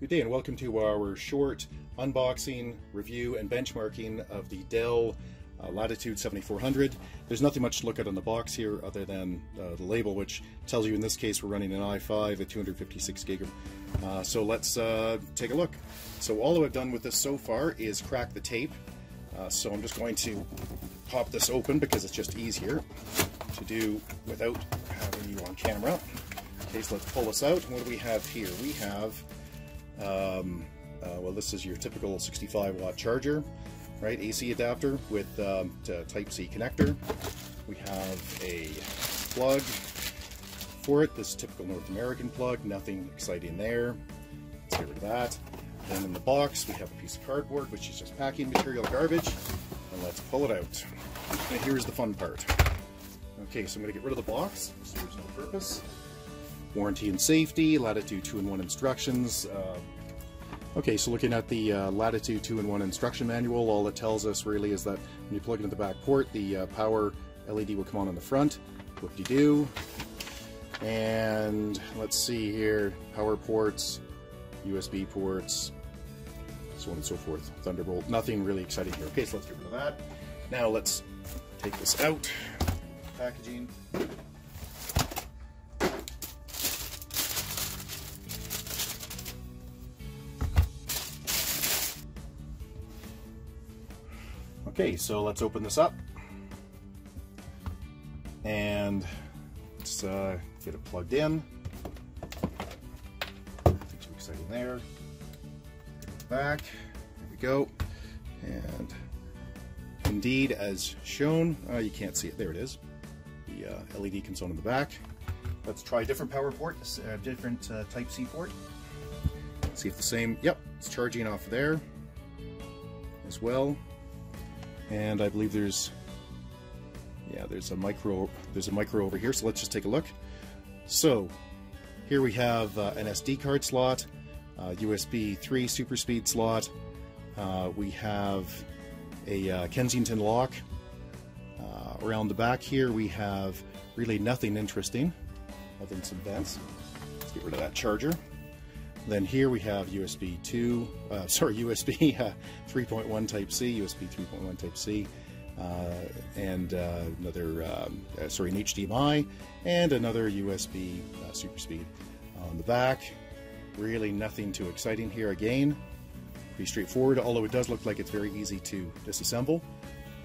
Good day and welcome to our short unboxing, review, and benchmarking of the Dell uh, Latitude 7400. There's nothing much to look at on the box here other than uh, the label, which tells you in this case we're running an i5 at 256 gig. Uh, so let's uh, take a look. So all I've done with this so far is crack the tape. Uh, so I'm just going to pop this open because it's just easier to do without having you on camera. Okay, so let's pull this out. What do we have here? We have um, uh, well, this is your typical 65 watt charger, right? AC adapter with um, Type C connector. We have a plug for it. This typical North American plug, nothing exciting there. Let's get rid of that. Then in the box, we have a piece of cardboard, which is just packing material garbage. And let's pull it out. And here's the fun part. Okay, so I'm going to get rid of the box. No purpose warranty and safety, Latitude 2-in-1 instructions. Uh, okay, so looking at the uh, Latitude 2-in-1 instruction manual, all it tells us really is that when you plug into the back port, the uh, power LED will come on in the front. Whoop-de-doo. And let's see here, power ports, USB ports, so on and so forth. Thunderbolt, nothing really exciting here. Okay, so let's get rid of that. Now let's take this out. Packaging. Okay, so let's open this up. And let's uh, get it plugged in. Nothing too exciting there. Back, there we go. And indeed, as shown, uh, you can't see it, there it is. The uh, LED console in the back. Let's try a different power port, a different uh, Type C port. See if the same, yep, it's charging off there as well and I believe there's yeah there's a micro there's a micro over here so let's just take a look. So here we have uh, an SD card slot uh, USB 3 super speed slot. Uh, we have a uh, Kensington lock. Uh, around the back here we have really nothing interesting other than some vents. Let's get rid of that charger then here we have USB 2, uh, sorry, USB uh, 3.1 Type C, USB 3.1 Type C, uh, and uh, another, um, uh, sorry, an HDMI, and another USB uh, Super Speed on the back. Really nothing too exciting here again. Pretty straightforward, although it does look like it's very easy to disassemble,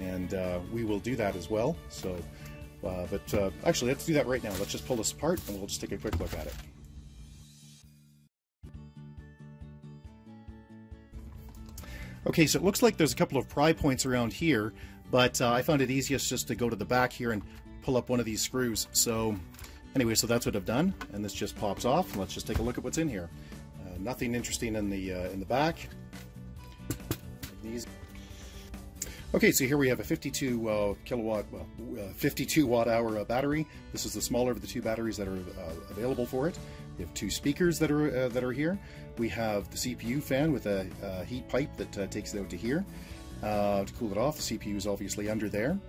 and we will do that as well. So, but actually, let's do that right now. Let's just pull this apart, and we'll just take a quick look at it. Okay, so it looks like there's a couple of pry points around here, but uh, I found it easiest just to go to the back here and pull up one of these screws. So anyway, so that's what I've done, and this just pops off. Let's just take a look at what's in here. Uh, nothing interesting in the uh, in the back. Okay, so here we have a 52 uh, kilowatt, well, uh, 52 watt hour uh, battery. This is the smaller of the two batteries that are uh, available for it. We have two speakers that are uh, that are here. We have the CPU fan with a, a heat pipe that uh, takes it out to here to cool it off. The CPU is obviously under there.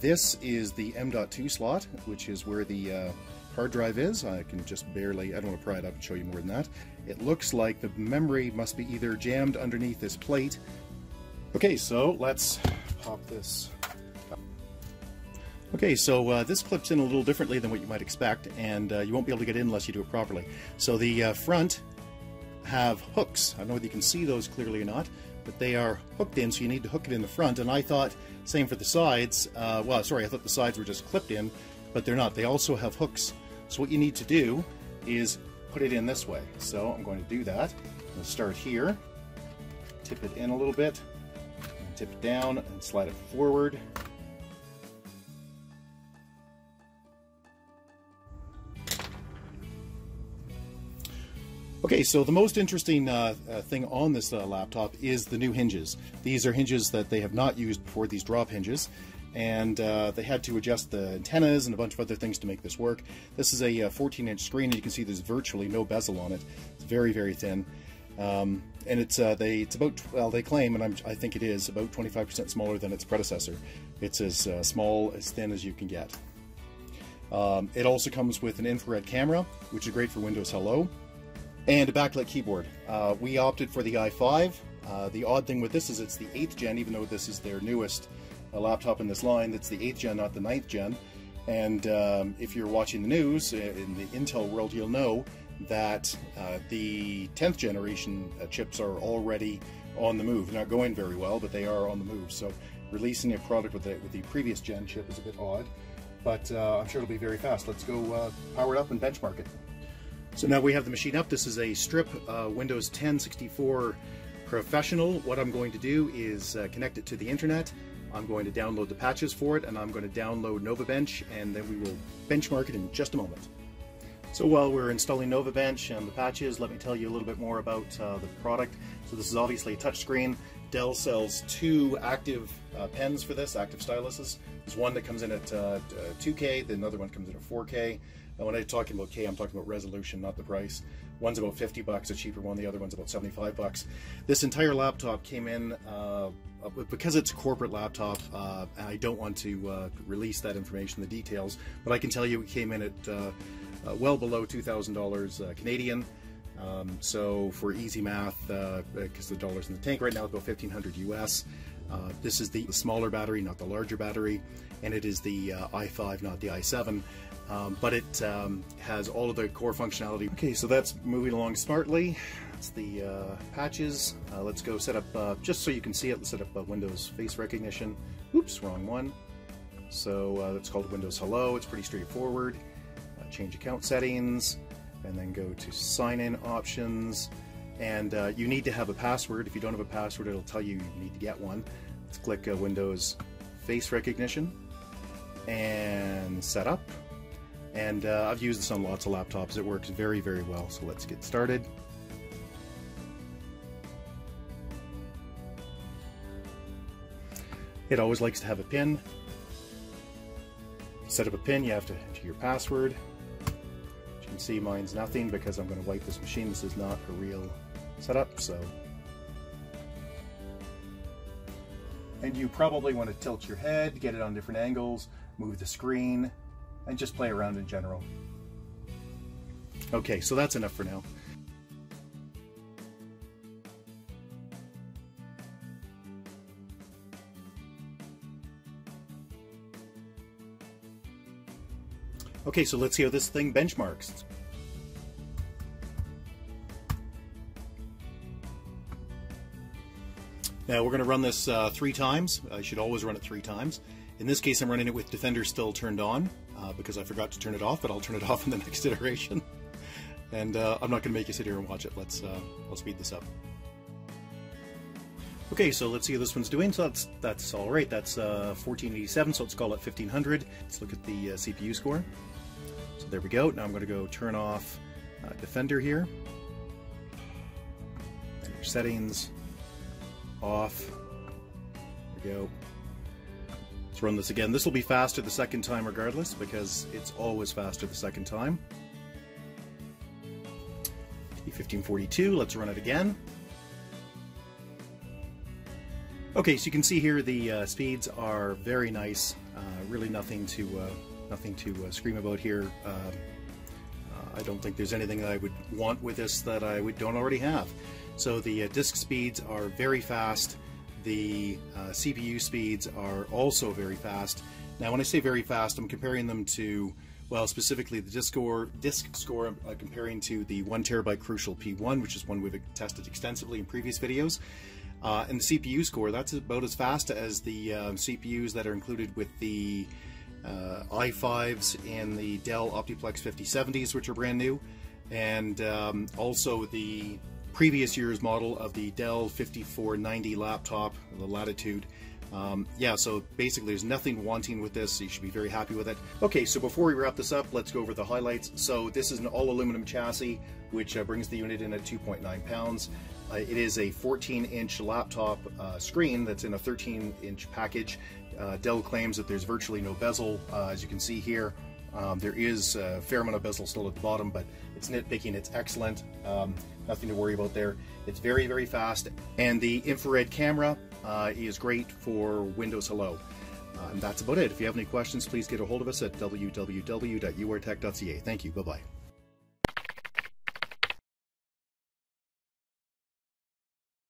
this is the M.2 slot, which is where the hard drive is. I can just barely, I don't want to pry it up and show you more than that. It looks like the memory must be either jammed underneath this plate Okay, so let's pop this. Okay, so uh, this clips in a little differently than what you might expect, and uh, you won't be able to get in unless you do it properly. So the uh, front have hooks. I don't know whether you can see those clearly or not, but they are hooked in, so you need to hook it in the front. And I thought, same for the sides. Uh, well, sorry, I thought the sides were just clipped in, but they're not. They also have hooks. So what you need to do is put it in this way. So I'm going to do that. I'm start here, tip it in a little bit, tip down and slide it forward. Okay, so the most interesting uh, uh, thing on this uh, laptop is the new hinges. These are hinges that they have not used before, these drop hinges, and uh, they had to adjust the antennas and a bunch of other things to make this work. This is a 14-inch uh, screen, and you can see there's virtually no bezel on it. It's very, very thin. Um, and it's uh, they it's about well they claim and I'm, i think it is about 25% smaller than its predecessor. It's as uh, small as thin as you can get. Um, it also comes with an infrared camera, which is great for Windows Hello. And a backlit keyboard. Uh, we opted for the i5. Uh, the odd thing with this is it's the 8th gen, even though this is their newest uh, laptop in this line. It's the 8th gen, not the 9th gen. And um, if you're watching the news uh, in the Intel world, you'll know that uh, the 10th generation uh, chips are already on the move. They're not going very well, but they are on the move. So releasing a product with the, with the previous gen chip is a bit odd, but uh, I'm sure it'll be very fast. Let's go uh, power it up and benchmark it. So now we have the machine up. This is a strip uh, Windows 10 64 Professional. What I'm going to do is uh, connect it to the internet. I'm going to download the patches for it, and I'm going to download NovaBench, and then we will benchmark it in just a moment. So while we're installing NovaBench and the patches, let me tell you a little bit more about uh, the product. So this is obviously a touchscreen. Dell sells two active uh, pens for this, active styluses. There's one that comes in at uh, 2K, the another one comes in at 4K. And when I'm talking about K, I'm talking about resolution, not the price. One's about 50 bucks, a cheaper one. The other one's about 75 bucks. This entire laptop came in uh, because it's a corporate laptop. Uh, I don't want to uh, release that information, the details, but I can tell you it came in at uh, uh, well below $2,000 uh, Canadian. Um, so for easy math, because the dollar's in the tank right now, about 1500 US. this is the smaller battery, not the larger battery, and it is the i5, not the i7 um, but it um, has all of the core functionality. Okay, so that's moving along smartly. That's the uh, patches. Uh, let's go set up, uh, just so you can see it, let's set up uh, Windows face recognition. Oops, wrong one. So uh, that's called Windows Hello. It's pretty straightforward. Uh, change account settings, and then go to sign in options. And you need to have a password. If you don't have a password, it'll tell you you need to get one. Let's click Windows face recognition and set up. And uh, I've used this on lots of laptops. It works very, very well. So let's get started. It always likes to have a pin. Set up a pin, you have to enter your password. Can see, mine's nothing because I'm going to wipe this machine. This is not a real setup, so. And you probably want to tilt your head, get it on different angles, move the screen, and just play around in general. Okay, so that's enough for now. Okay, so let's see how this thing benchmarks. Now we're going to run this uh, three times. I should always run it three times. In this case, I'm running it with Defender still turned on uh, because I forgot to turn it off, but I'll turn it off in the next iteration. and uh, I'm not going to make you sit here and watch it. Let's uh, I'll speed this up. Okay, so let's see how this one's doing. So that's that's all right. That's 1487. Uh, so let's call it 1500. Let's look at the uh, CPU score. So there we go. Now I'm going to go turn off uh, Defender here. And your settings off. There we go. Let's run this again. This will be faster the second time regardless because it's always faster the second time. T1542, let's run it again. Okay, so you can see here the uh, speeds are very nice. Uh, really nothing to uh, nothing to uh, scream about here. Um, uh, I don't think there's anything that I would want with this that I would, don't already have. So the uh, disk speeds are very fast. The uh, CPU speeds are also very fast. Now, when I say very fast, I'm comparing them to, well, specifically the disk score, disk score uh, comparing to the one terabyte Crucial P1, which is one we've tested extensively in previous videos. Uh, and the CPU score, that's about as fast as the uh, CPUs that are included with the uh, i5s and the Dell Optiplex 5070s, which are brand new, and um, also the previous year's model of the Dell 5490 laptop, the Latitude. Um, yeah, so basically there's nothing wanting with this. You should be very happy with it. Okay, so before we wrap this up, let's go over the highlights. So this is an all aluminum chassis, which uh, brings the unit in at 2.9 pounds. Uh, it is a 14 inch laptop uh, screen that's in a 13 inch package. Uh, Dell claims that there's virtually no bezel, uh, as you can see here. Um, there is a fair amount of bezel still at the bottom, but it's nitpicking, it's excellent. Um, nothing to worry about there. It's very, very fast. And the infrared camera uh, is great for Windows Hello. Uh, and that's about it. If you have any questions, please get a hold of us at www.urtech.ca. Thank you. Bye-bye.